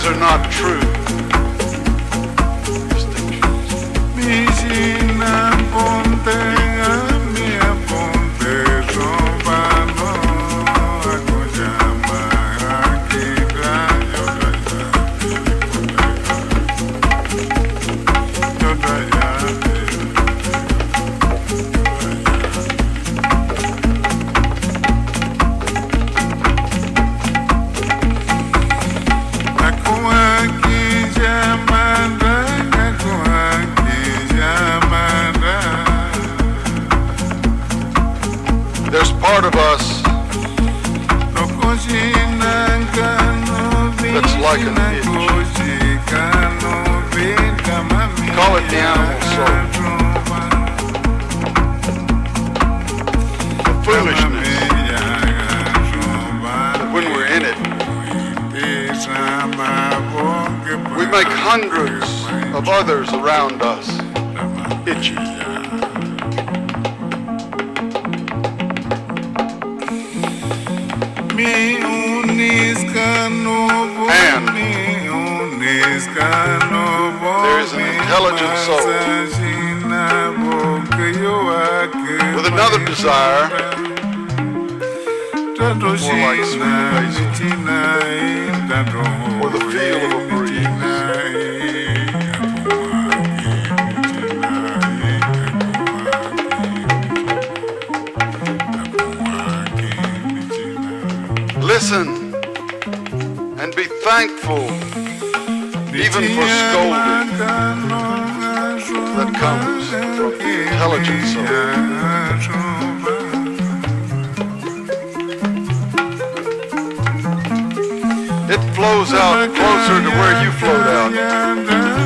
these are not true part of us That's like an itch. Call it the animal soul. the foolishness that when we're in it, we make hundreds of others around us itchy. There is an intelligent soul with another desire more like sweet basil or the feel Listen and be thankful even for scolding that comes from the intelligent soul. It flows out closer to where you float